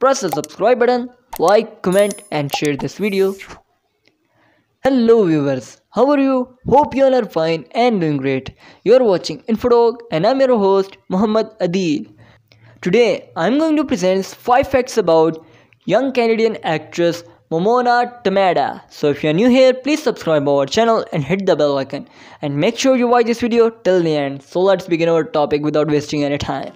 press the subscribe button, like, comment and share this video. Hello viewers, how are you? Hope you all are fine and doing great. You are watching InfoDoc and I'm your host Muhammad Adil. Today I'm going to present 5 facts about young Canadian actress Momona Tamada. So if you are new here, please subscribe our channel and hit the bell icon. And make sure you watch this video till the end. So let's begin our topic without wasting any time.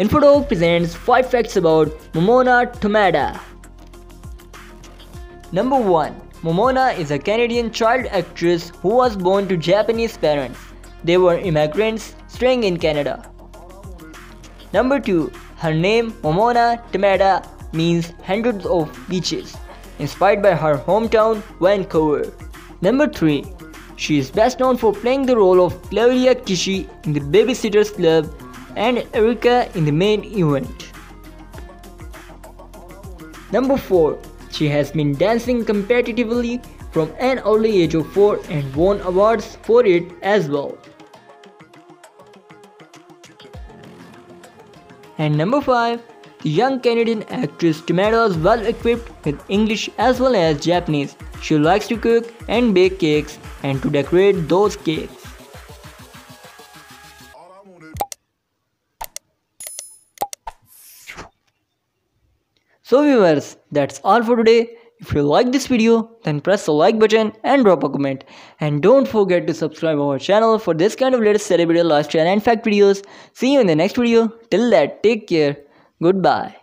InfoDoc presents 5 facts about Momona Tamada. Number 1. Momona is a Canadian child actress who was born to Japanese parents. They were immigrants staying in Canada. Number 2. Her name Momona Tamada means hundreds of beaches, inspired by her hometown Vancouver. Number 3. She is best known for playing the role of Claudia Kishi in the Babysitters Club and Erica in the main event. Number 4. She has been dancing competitively from an early age of 4 and won awards for it as well. And number 5. The young Canadian actress Tamada is well equipped with English as well as Japanese. She likes to cook and bake cakes and to decorate those cakes. So viewers, that's all for today. If you like this video, then press the like button and drop a comment. And don't forget to subscribe our channel for this kind of latest celebrity lifestyle and fact videos. See you in the next video. Till that, take care. Goodbye.